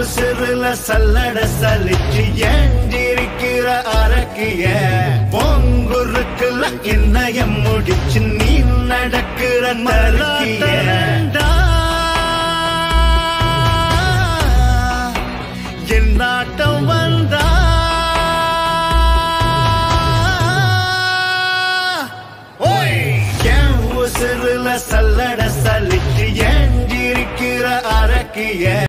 உசுருல சல்லட சலிச்சு ஏஞ்சிருக்கிற அரக்கிய. பொங்குருக்குல இன்னயம் முடிச்சு நீ நடக்கிற நரக்கிய என் நாட்டம் வந்தா. ஓய்! சல்லட சலிச்சு ஏஞ்சிருக்கிற அரக்கிய.